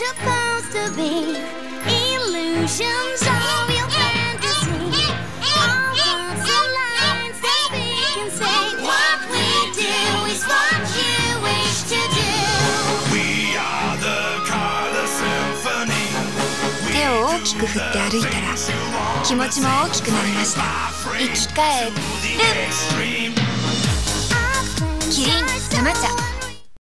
supposed to be illusions of your fantasy. All words and lines that speak and say what we do is what you wish to do. We are the color symphony. 手を大きく振って歩いたら気持ちも大きくなりました生き返るキリン生茶